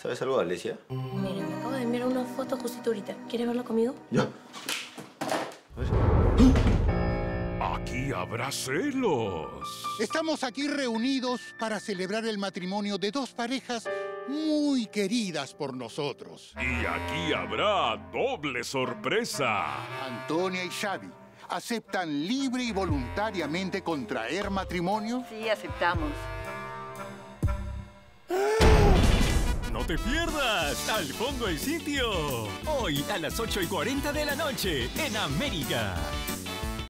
¿Sabes algo, Alicia? Mira, me acabo de enviar una foto justito ahorita. ¿Quieres verla conmigo? Ya. Aquí habrá celos. Estamos aquí reunidos para celebrar el matrimonio de dos parejas muy queridas por nosotros. Y aquí habrá doble sorpresa. Antonia y Xavi, ¿aceptan libre y voluntariamente contraer matrimonio? Sí, aceptamos. Te pierdas Al Fondo el Sitio. Hoy a las 8 y 40 de la noche en América.